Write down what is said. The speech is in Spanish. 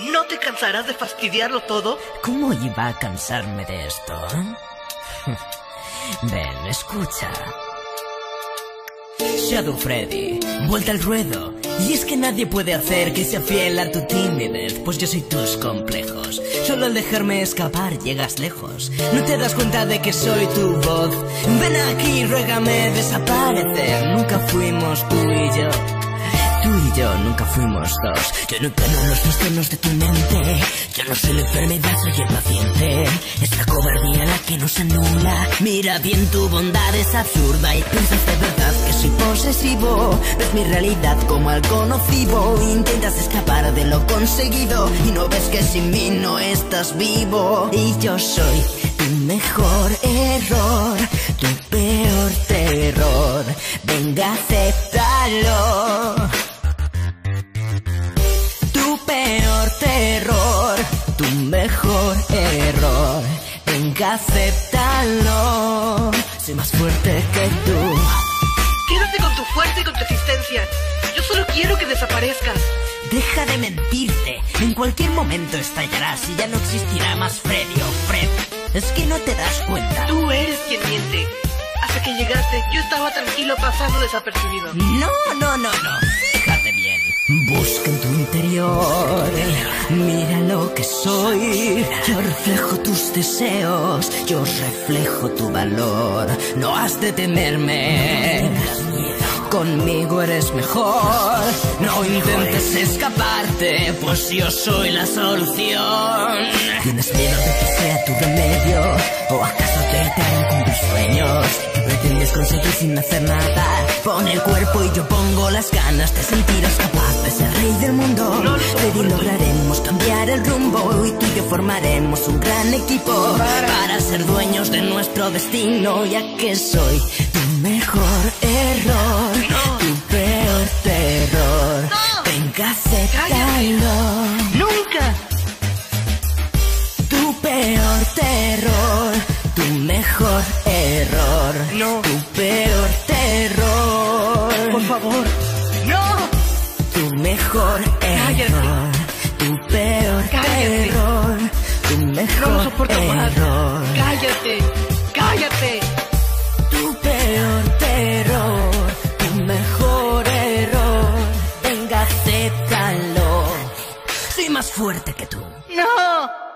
¿No te cansarás de fastidiarlo todo? ¿Cómo iba a cansarme de esto? Ven, escucha. Shadow Freddy, vuelta al ruedo. Y es que nadie puede hacer que sea fiel a tu timidez, pues yo soy tus complejos. Solo al dejarme escapar llegas lejos. No te das cuenta de que soy tu voz. Ven aquí, ruégame desaparecer. Nunca fuimos tú y yo. Tú y yo nunca fuimos dos. Yo no tono los trastornos de tu mente. Yo no soy la enfermedad, soy el paciente. Es la cobardía la que nos anula. Mira bien, tu bondad es absurda y piensas de verdad que soy posesivo. Ves mi realidad como algo nocivo. Intentas escapar de lo conseguido y no ves que sin mí no estás vivo. Y yo soy tu mejor error, tu peor terror. Venga, acéptalo. Soy más fuerte que tú. Quédate con tu fuerza y con tu existencia. Yo solo quiero que desaparezcas. Deja de mentirte. En cualquier momento estallarás y ya no existirá más Freddy o Fred. Es que no te das cuenta. Tú eres quien miente. Hasta que llegaste, yo estaba tranquilo pasando desapercibido. No, no, no, no. Fíjate bien. Busca en tu interior. Mira lo que soy. Yo reflejo tus deseos. Yo reflejo tu valor. No has de temerme. Conmigo eres mejor. No intentes escaparte, pues yo soy la solución. ¿Tienes miedo de que sea tu remedio? ¿O acaso te harán cumplir sueños? ¿Qué pretendes conseguir sin hacer nada? Pon el cuerpo y yo pongo las ganas. Te sentirás capaz de ser rey del mundo. Freddy lograremos cambiar el rumbo y tú y yo formaremos un gran equipo para ser dueños de nuestro destino, ya que soy tu mejor error, tu peor terror. Venga, acéptalo. Tu mejor error. No. Tu peor terror. Por favor. ¡No! Tu mejor Cállate. error. Tu peor Cállate. error. Tu No mejor lo soporto más. ¡Cállate! ¡Cállate! Tu peor terror. Tu mejor error. Venga, acéptalo. Soy más fuerte que tú. ¡No!